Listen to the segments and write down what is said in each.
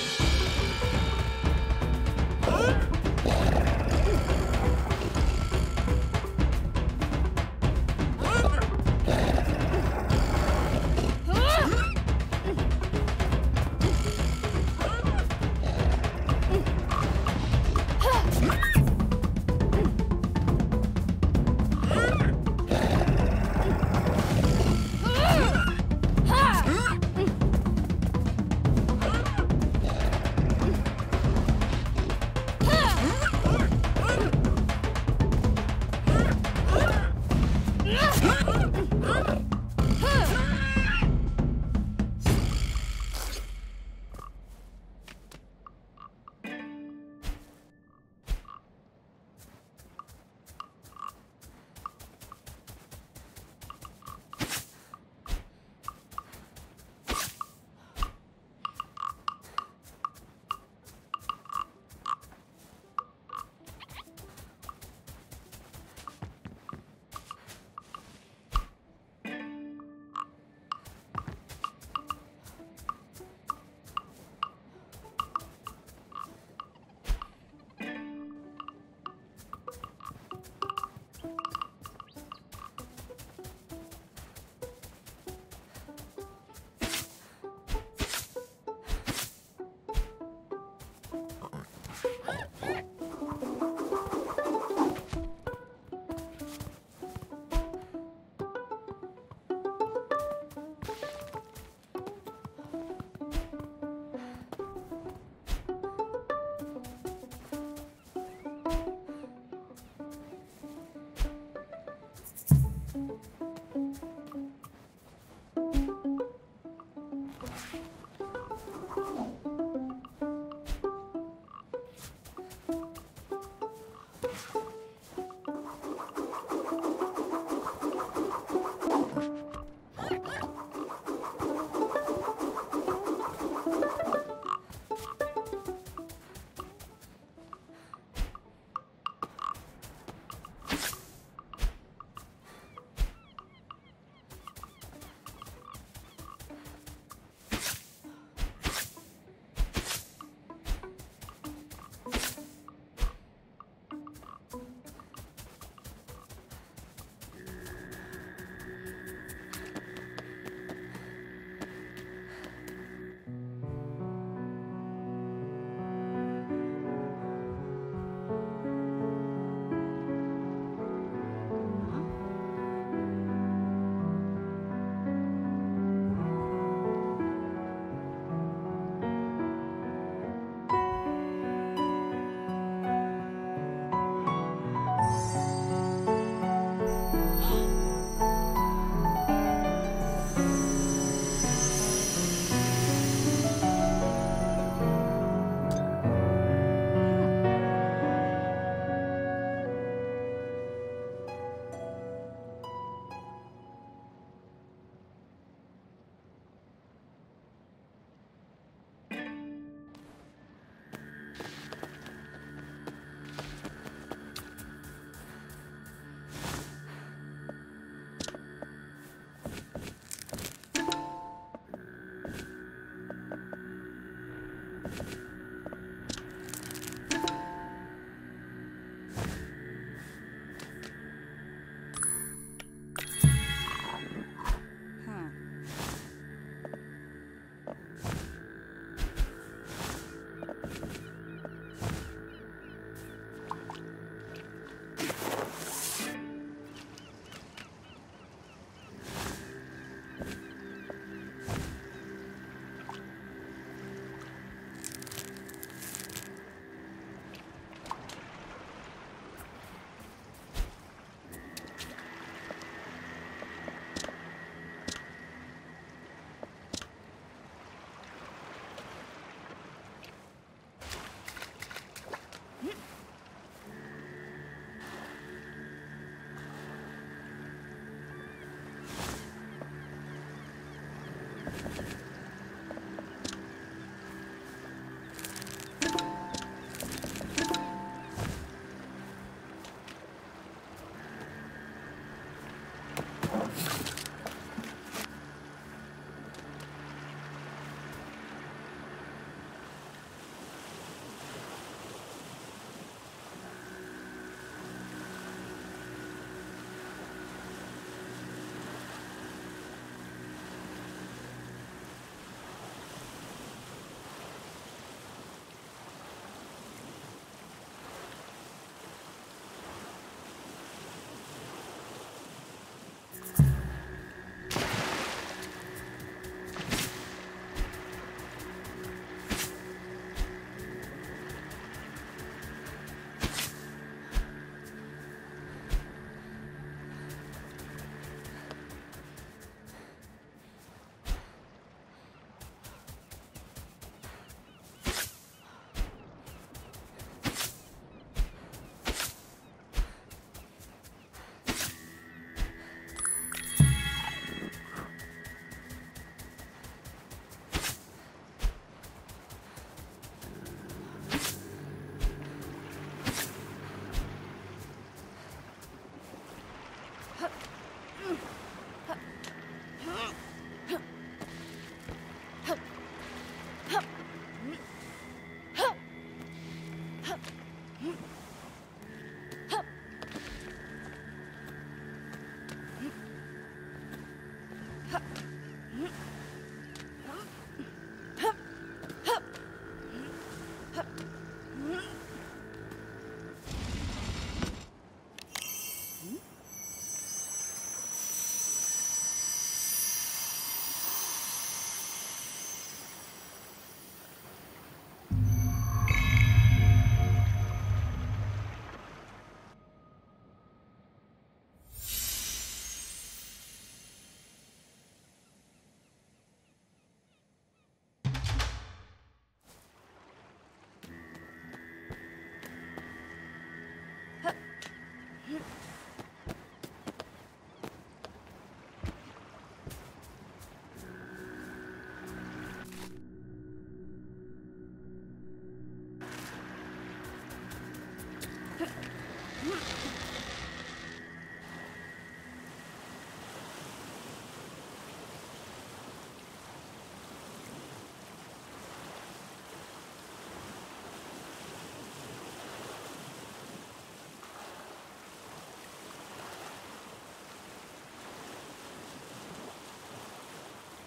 Woo!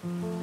Mm-hmm.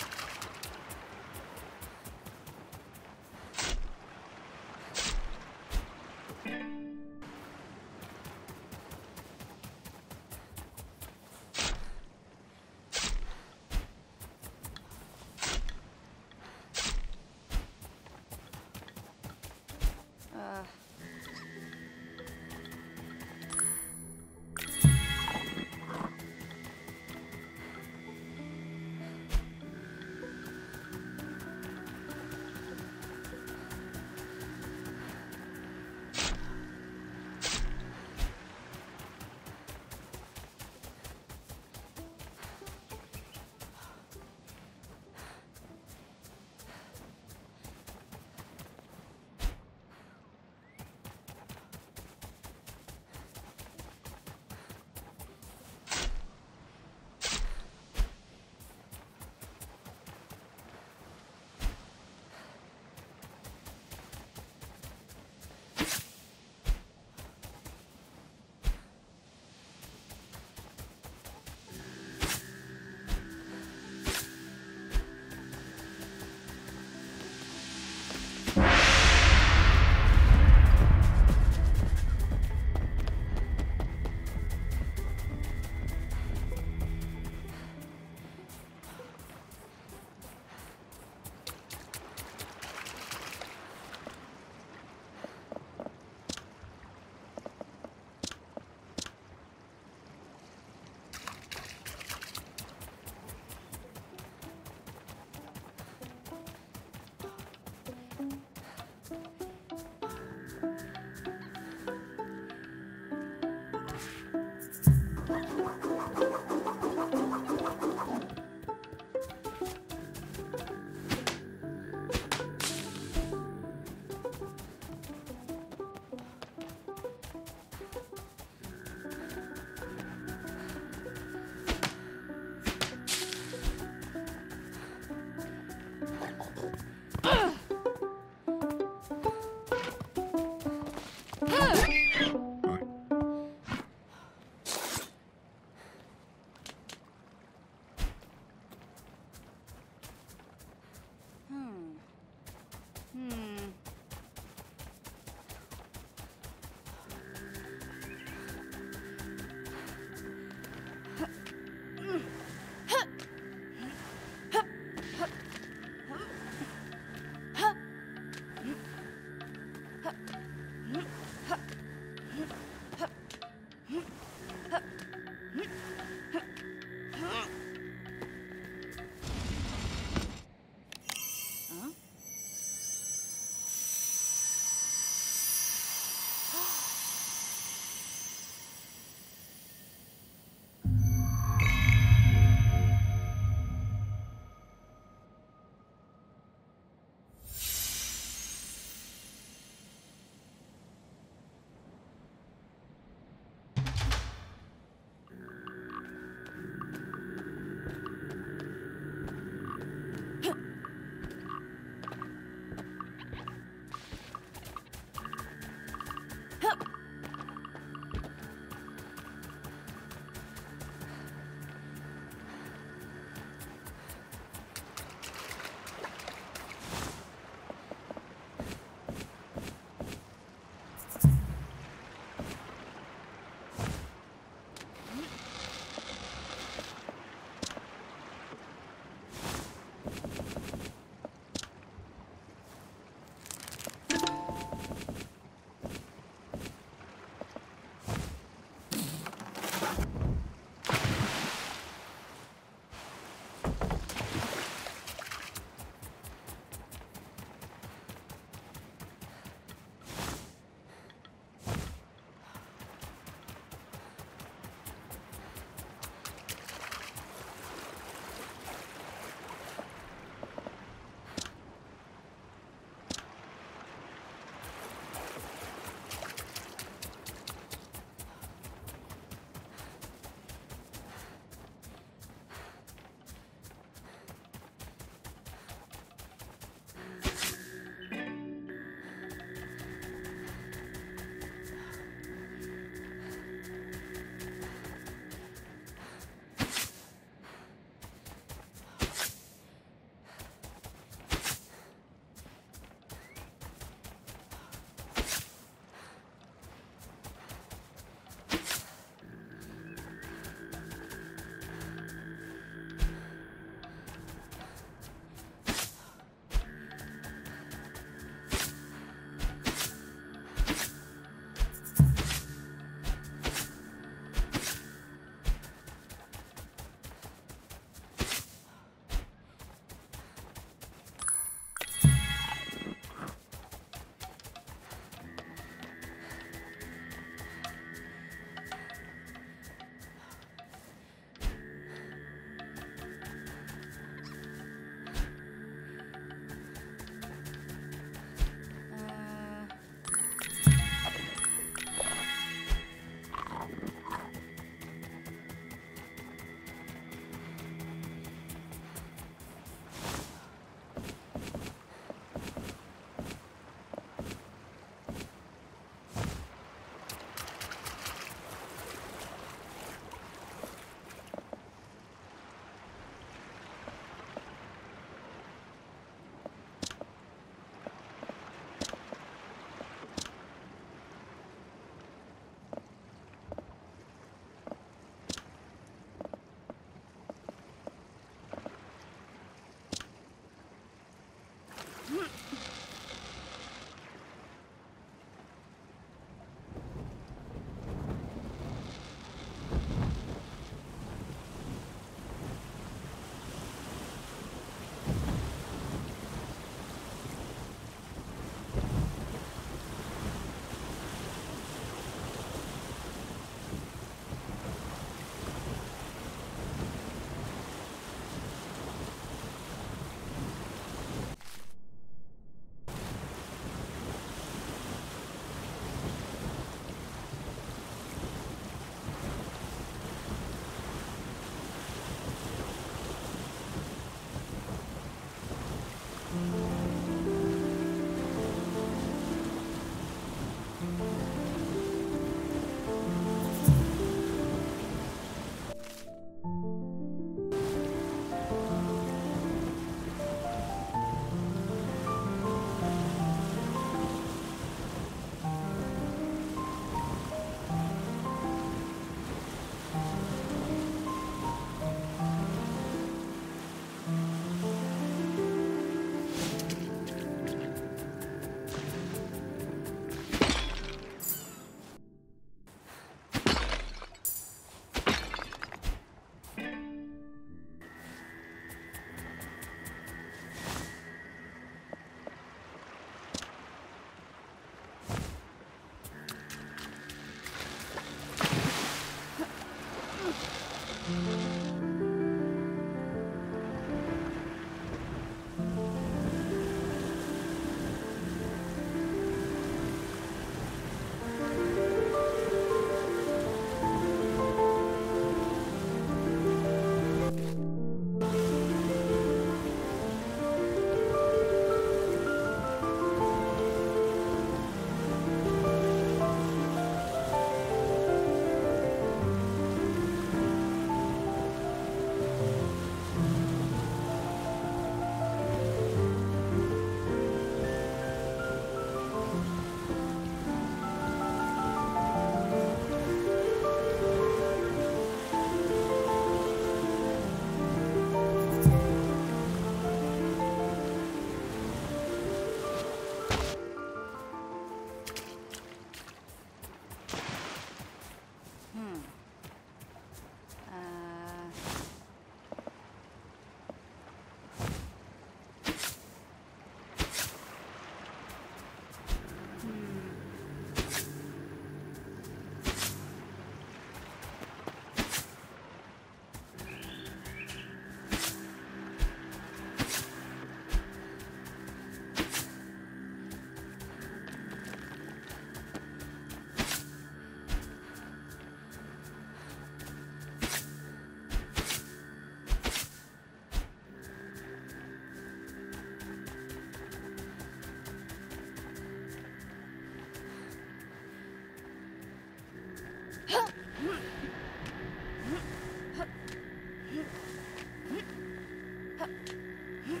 えっ